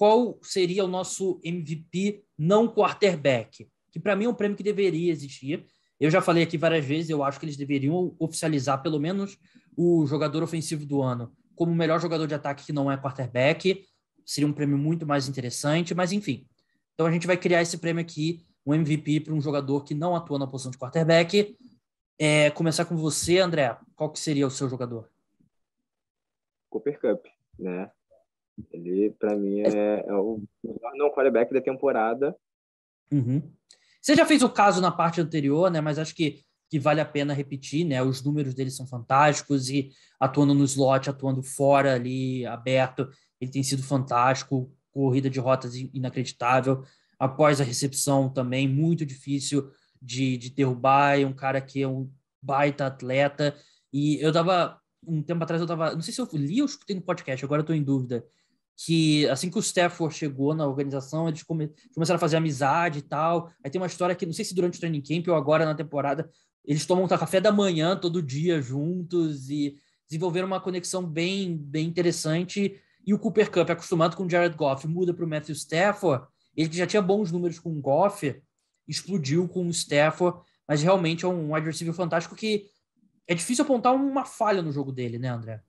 qual seria o nosso MVP não quarterback? Que para mim é um prêmio que deveria existir. Eu já falei aqui várias vezes, eu acho que eles deveriam oficializar pelo menos o jogador ofensivo do ano como o melhor jogador de ataque que não é quarterback. Seria um prêmio muito mais interessante, mas enfim. Então a gente vai criar esse prêmio aqui, um MVP para um jogador que não atua na posição de quarterback. É, começar com você, André. Qual que seria o seu jogador? Cooper Cup, né? Ele, para mim, é, é o melhor não quarterback da temporada. Uhum. Você já fez o caso na parte anterior, né? Mas acho que, que vale a pena repetir, né? Os números dele são fantásticos e atuando no slot, atuando fora ali, aberto, ele tem sido fantástico. Corrida de rotas inacreditável. Após a recepção também, muito difícil de, de derrubar. É um cara que é um baita atleta. E eu tava, um tempo atrás, eu tava, não sei se eu li ou escutei no podcast, agora eu tô em dúvida que assim que o Stafford chegou na organização, eles come, começaram a fazer amizade e tal. Aí tem uma história que, não sei se durante o training camp ou agora na temporada, eles tomam café da manhã todo dia juntos e desenvolveram uma conexão bem, bem interessante. E o Cooper Cup, acostumado com o Jared Goff, muda para o Matthew Stafford. Ele que já tinha bons números com o Goff, explodiu com o Stafford, mas realmente é um receiver fantástico que é difícil apontar uma falha no jogo dele, né, André?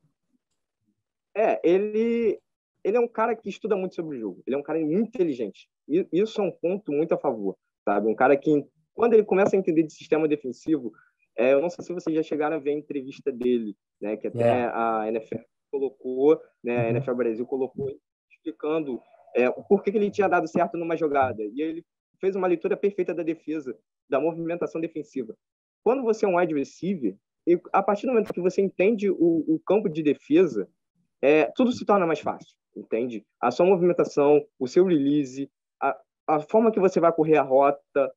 É, ele ele é um cara que estuda muito sobre o jogo. Ele é um cara muito inteligente. E isso é um ponto muito a favor, sabe? Um cara que, quando ele começa a entender de sistema defensivo, é, eu não sei se vocês já chegaram a ver a entrevista dele, né? Que até é. a NFL colocou, né? A uhum. NFL Brasil colocou explicando é, o porquê que ele tinha dado certo numa jogada. E ele fez uma leitura perfeita da defesa, da movimentação defensiva. Quando você é um wide receiver, e a partir do momento que você entende o, o campo de defesa, é, tudo se torna mais fácil entende? A sua movimentação, o seu release, a, a forma que você vai correr a rota,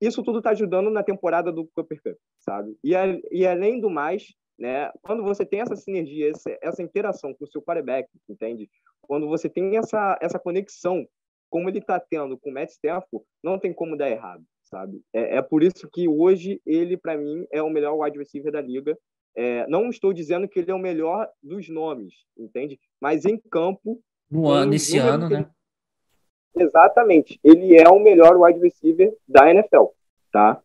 isso tudo está ajudando na temporada do Cooper Cup, sabe? E, e além do mais, né, quando você tem essa sinergia, essa, essa interação com o seu quarterback, entende? Quando você tem essa, essa conexão, como ele está tendo com o Matt Stafford, não tem como dar errado, sabe? É, é por isso que hoje ele, para mim, é o melhor wide receiver da liga é, não estou dizendo que ele é o melhor dos nomes, entende? Mas em campo. No ano, nesse ano, né? Exatamente. Ele é o melhor wide receiver da NFL, tá?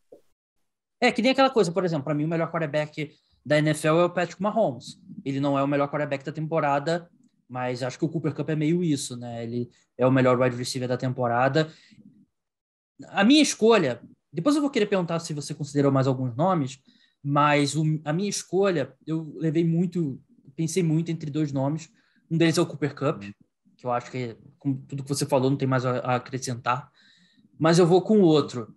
É, que nem aquela coisa, por exemplo, para mim o melhor quarterback da NFL é o Patrick Mahomes. Ele não é o melhor quarterback da temporada, mas acho que o Cooper Cup é meio isso, né? Ele é o melhor wide receiver da temporada. A minha escolha, depois eu vou querer perguntar se você considerou mais alguns nomes, mas o, a minha escolha, eu levei muito, pensei muito entre dois nomes. Um deles é o Cooper Cup, que eu acho que, com tudo que você falou, não tem mais a, a acrescentar. Mas eu vou com outro.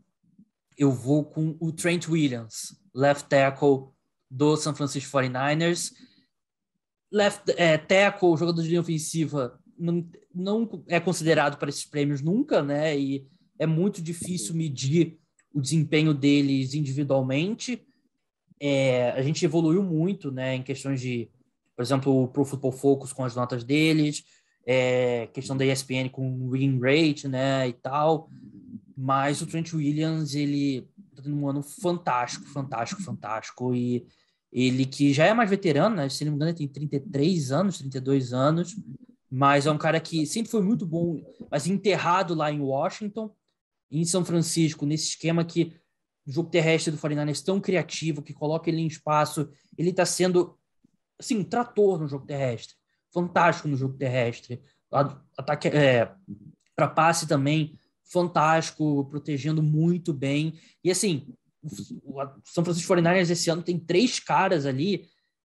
Eu vou com o Trent Williams, left tackle do San Francisco 49ers. Left é, tackle, jogador de linha ofensiva, não, não é considerado para esses prêmios nunca, né? E é muito difícil medir o desempenho deles individualmente é, a gente evoluiu muito, né, em questões de, por exemplo, o Pro Football Focus com as notas deles, é, questão da ESPN com win rate, né, e tal. Mas o Trent Williams, ele tá tendo um ano fantástico, fantástico, fantástico. E ele que já é mais veterano, né, se não me engano, ele tem 33 anos, 32 anos, mas é um cara que sempre foi muito bom, mas enterrado lá em Washington, em São Francisco, nesse esquema que o jogo terrestre do 49ers tão criativo, que coloca ele em espaço, ele está sendo, assim, um trator no jogo terrestre. Fantástico no jogo terrestre. Ataque, é, para passe também, fantástico, protegendo muito bem. E, assim, o São Francisco 49ers esse ano tem três caras ali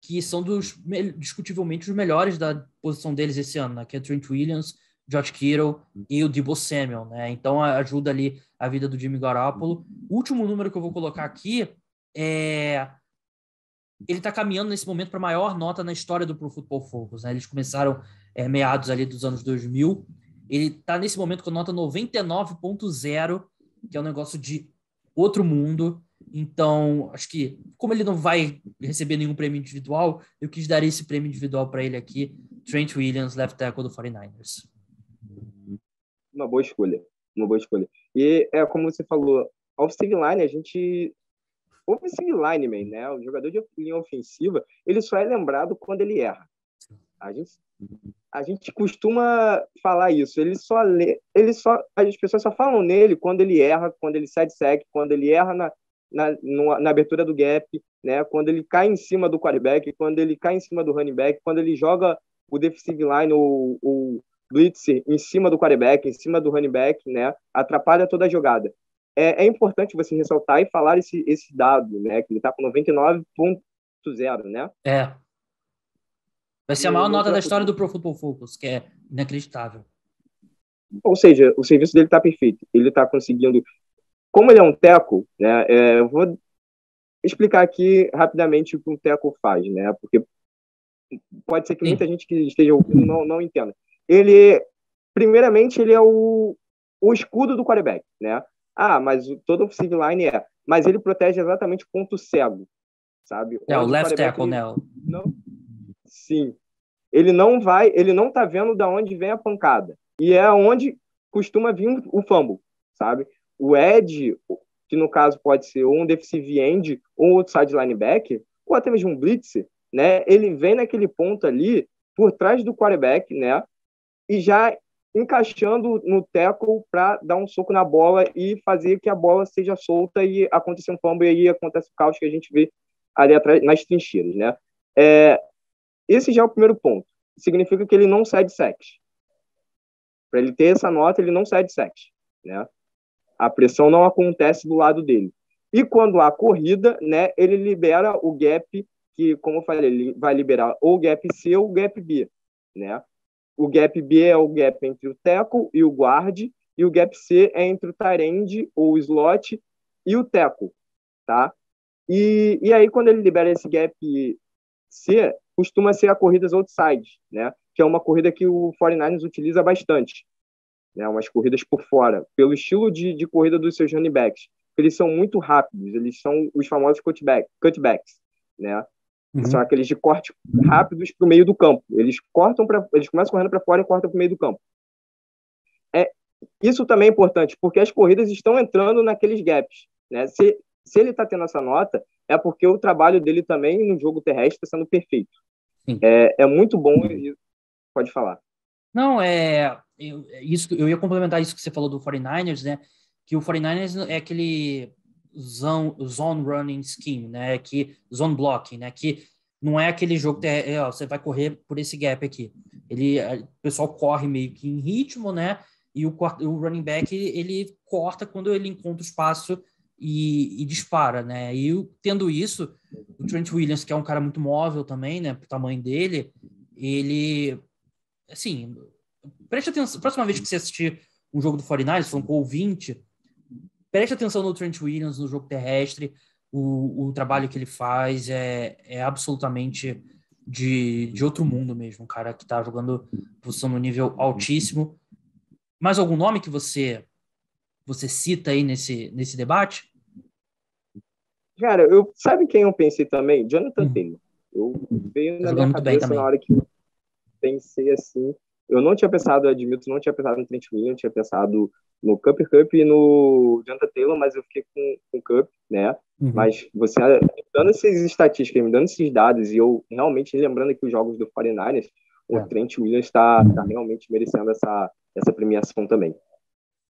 que são dos, discutivelmente, os melhores da posição deles esse ano, né? que é Trent Williams, Josh Kittle e o Debo Samuel, né? Então ajuda ali a vida do Jimmy Garoppolo. O último número que eu vou colocar aqui é ele está caminhando nesse momento para a maior nota na história do Pro Football Focus. Né? Eles começaram é, meados ali dos anos 2000. Ele está nesse momento com nota 99.0, que é um negócio de outro mundo. Então, acho que, como ele não vai receber nenhum prêmio individual, eu quis dar esse prêmio individual para ele aqui, Trent Williams, left tackle do 49ers uma boa escolha. Uma boa escolha. E é como você falou, offensive line, a gente. Offensive lineman, né? O jogador de linha ofensiva, ele só é lembrado quando ele erra. A gente, a gente costuma falar isso. Ele só lê, ele só, as pessoas só falam nele quando ele erra, quando ele cede sec, quando ele erra na, na, na abertura do gap, né? Quando ele cai em cima do quarterback, quando ele cai em cima do running back, quando ele joga o defensive line, o, o blitz em cima do quarterback, em cima do running back, né? Atrapalha toda a jogada. É, é importante você ressaltar e falar esse, esse dado, né? Que ele está com 99.0, né? É. Vai ser a maior nota da história do Pro Football Focus, que é inacreditável. Ou seja, o serviço dele está perfeito. Ele está conseguindo. Como ele é um teco, né? É, eu vou explicar aqui rapidamente o que um teco faz, né? Porque pode ser que muita gente que esteja ouvindo não, não entenda. Ele, primeiramente, ele é o, o escudo do quarterback, né? Ah, mas todo offensive line é. Mas ele protege exatamente o ponto cego, sabe? É, o left tackle, né? Não, sim. Ele não vai, ele não tá vendo da onde vem a pancada. E é onde costuma vir o fumble, sabe? O edge, que no caso pode ser ou um defensive end ou um outside linebacker, ou até mesmo um blitzer, né? Ele vem naquele ponto ali por trás do quarterback, né? E já encaixando no tackle para dar um soco na bola e fazer que a bola seja solta e acontecer um fumble e aí acontece o caos que a gente vê ali atrás nas trincheiras, né? É, esse já é o primeiro ponto. Significa que ele não cede sacks. Para ele ter essa nota, ele não cede sacks, né? A pressão não acontece do lado dele. E quando há corrida, né, ele libera o gap que, como eu falei, ele vai liberar ou o gap C ou o gap B, né? O gap B é o gap entre o tackle e o guard, e o gap C é entre o tight ou o slot e o tackle, tá? E, e aí, quando ele libera esse gap C, costuma ser a corridas outside, né? Que é uma corrida que o 49ers utiliza bastante, né? Umas corridas por fora, pelo estilo de, de corrida dos seus running backs. Eles são muito rápidos, eles são os famosos cutback, cutbacks, né? Uhum. São aqueles de corte rápidos para o meio do campo. Eles cortam para, eles começam correndo para fora e cortam para o meio do campo. É, isso também é importante, porque as corridas estão entrando naqueles gaps. Né? Se, se ele está tendo essa nota, é porque o trabalho dele também no jogo terrestre está sendo perfeito. É, é, muito bom. Pode falar. Não, é, eu, isso, eu ia complementar isso que você falou do 49ers, né? Que o 49ers é aquele zone, zone running scheme, né? Que zone blocking, né? Que não é aquele jogo que é, ó, você vai correr por esse gap aqui. Ele, o pessoal corre meio que em ritmo, né? E o, o running back ele corta quando ele encontra o espaço e, e, dispara, né? E tendo isso, o Trent Williams, que é um cara muito móvel também, né? Pro tamanho dele, ele, assim, preste atenção. Próxima vez que você assistir um jogo do 49ers, falando com ouvinte, preste atenção no Trent Williams, no jogo terrestre, o, o trabalho que ele faz é, é absolutamente de, de outro mundo mesmo, um cara que está jogando posição no nível altíssimo. Mais algum nome que você você cita aí nesse, nesse debate? Cara, eu sabe quem eu pensei também? Jonathan hum. Taylor. Eu veio tá na minha cabeça na hora que pensei assim. Eu não tinha pensado, admito, não tinha pensado no Trent Williams, tinha pensado no Cooper Cup e no Jonathan Taylor, mas eu fiquei com, com o Cup, né? Uhum. Mas você dando essas estatísticas, me dando esses dados, e eu realmente lembrando aqui os jogos do 49ers, o é. Trent Williams está tá realmente merecendo essa, essa premiação também.